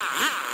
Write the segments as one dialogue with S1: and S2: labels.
S1: Ah!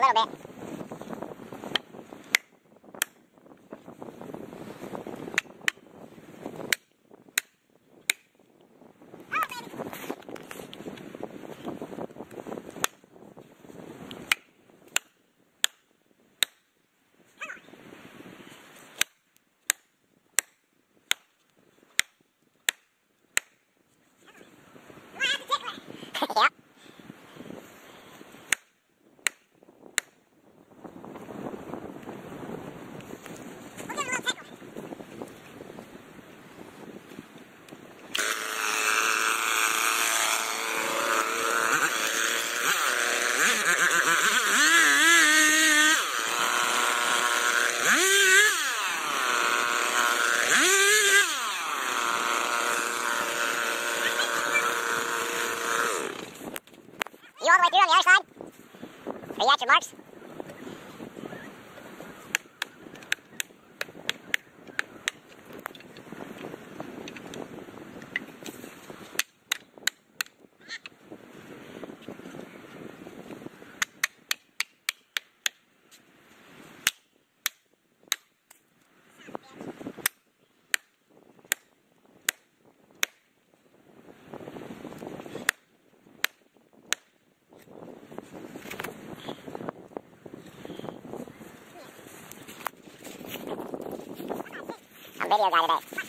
S1: a little bit. video guy today.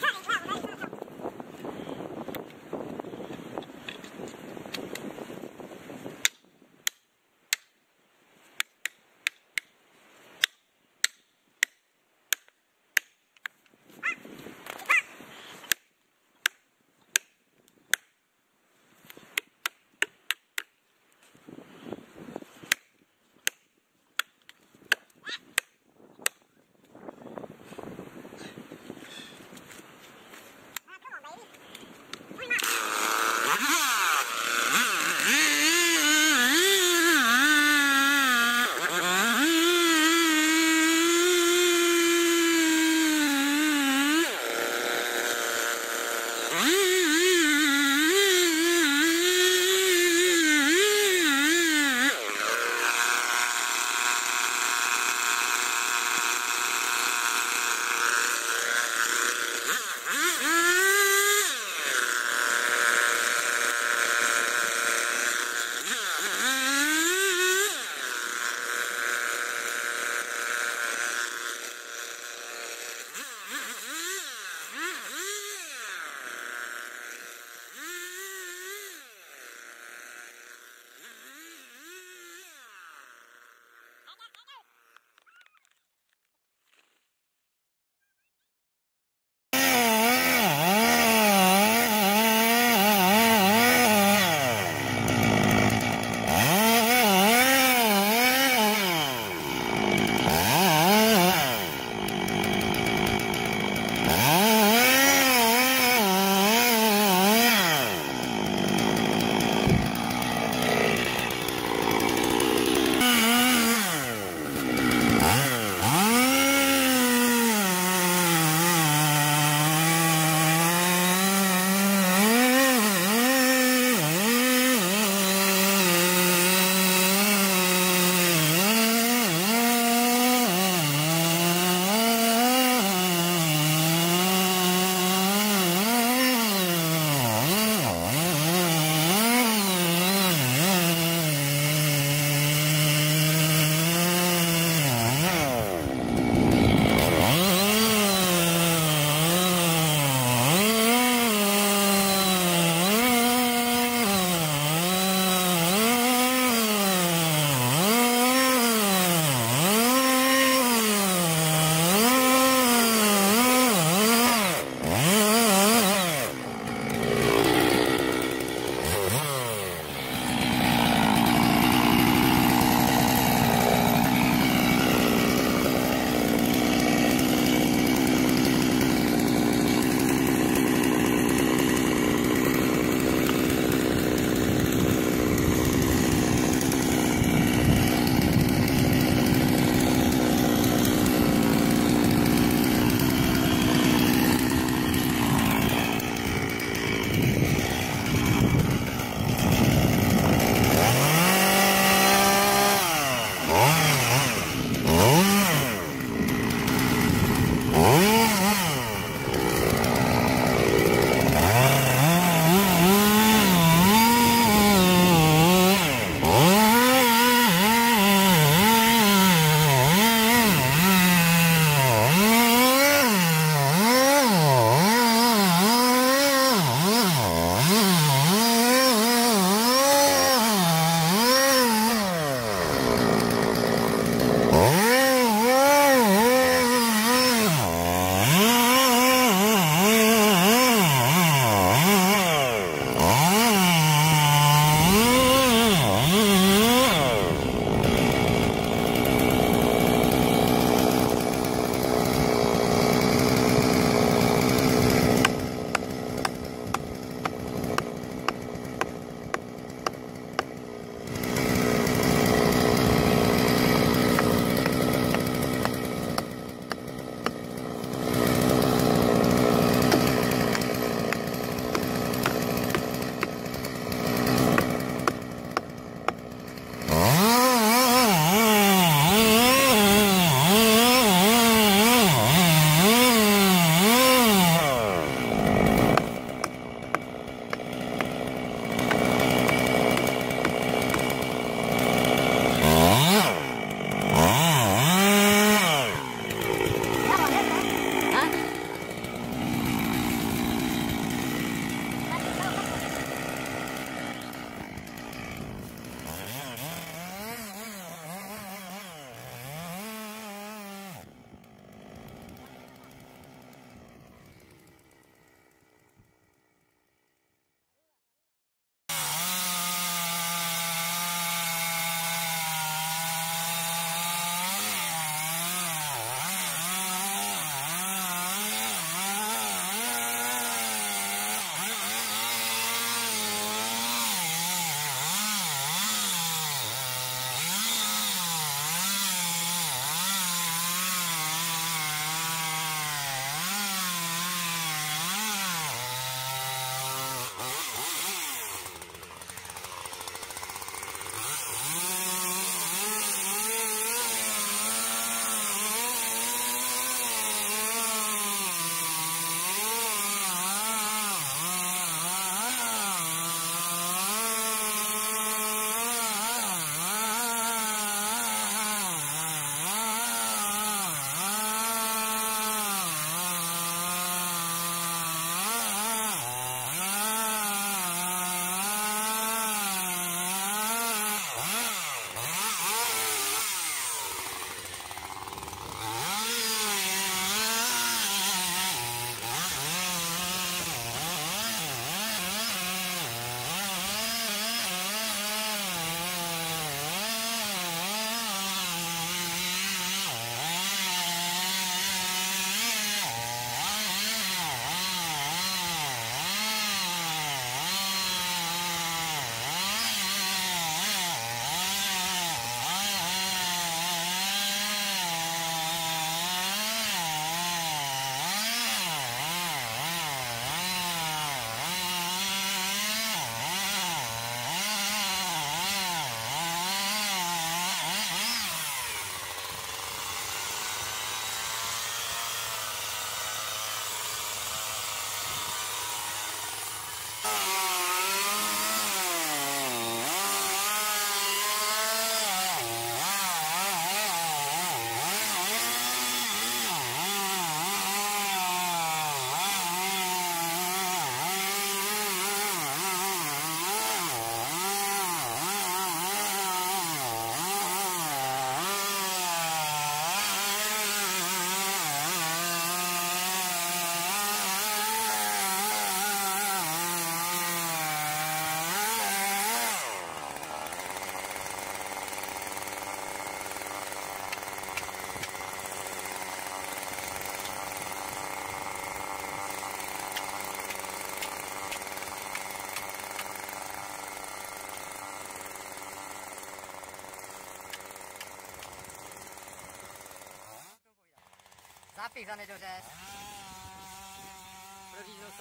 S1: ハッピーサンです。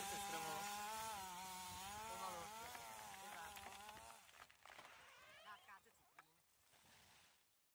S1: プ